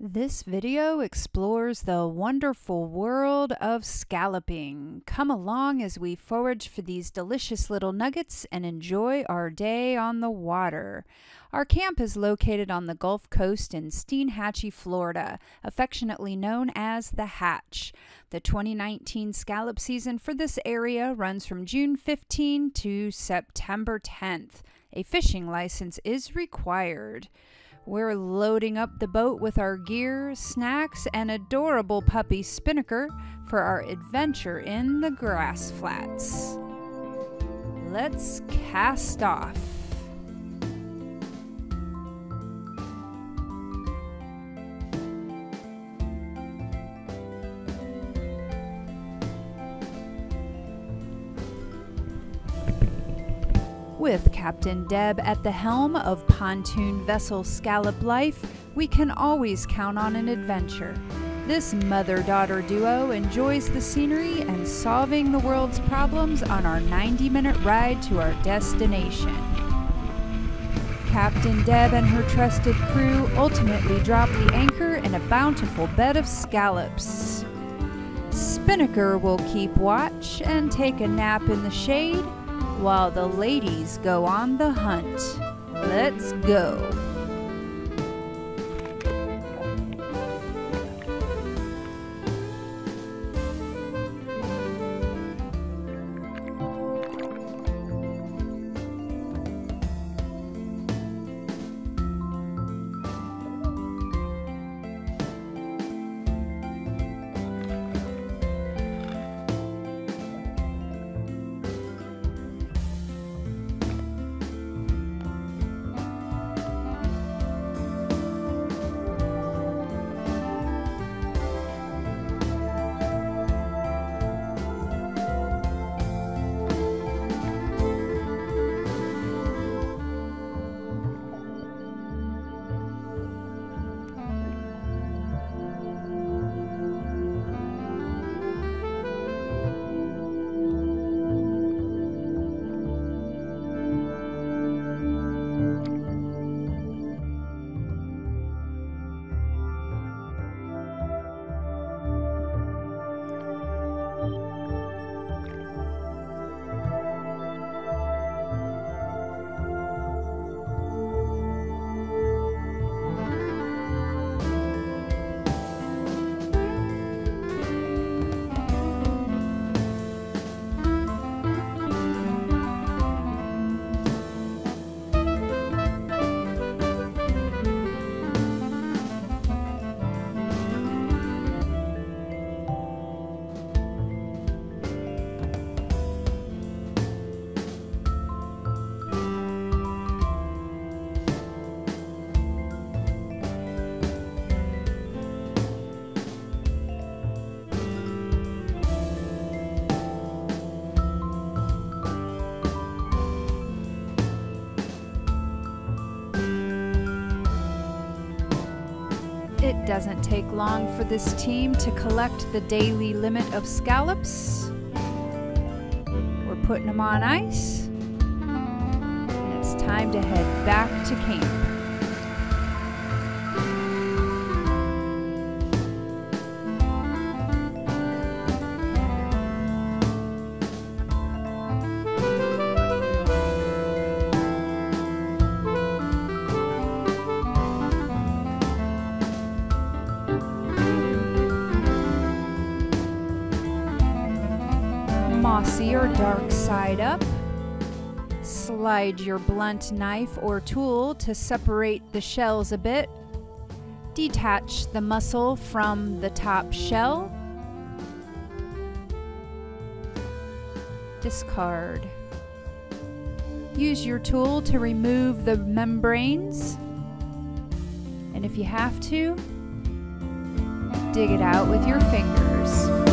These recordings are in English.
This video explores the wonderful world of scalloping. Come along as we forage for these delicious little nuggets and enjoy our day on the water. Our camp is located on the Gulf Coast in Steinhatchee, Florida, affectionately known as the Hatch. The 2019 scallop season for this area runs from June 15 to September 10th. A fishing license is required. We're loading up the boat with our gear, snacks, and adorable puppy Spinnaker for our adventure in the grass flats. Let's cast off. With Captain Deb at the helm of pontoon vessel Scallop Life, we can always count on an adventure. This mother daughter duo enjoys the scenery and solving the world's problems on our 90 minute ride to our destination. Captain Deb and her trusted crew ultimately drop the anchor in a bountiful bed of scallops. Spinnaker will keep watch and take a nap in the shade while the ladies go on the hunt. Let's go. It doesn't take long for this team to collect the daily limit of scallops. We're putting them on ice, and it's time to head back to camp. Mossy or dark side up. Slide your blunt knife or tool to separate the shells a bit. Detach the muscle from the top shell. Discard. Use your tool to remove the membranes. And if you have to, dig it out with your fingers.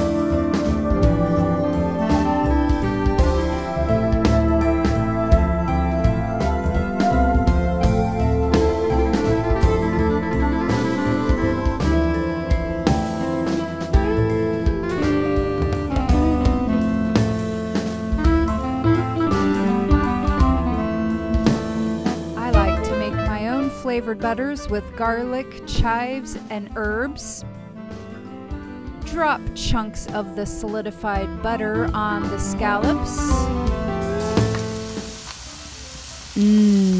Flavored butters with garlic, chives, and herbs. Drop chunks of the solidified butter on the scallops. Mmm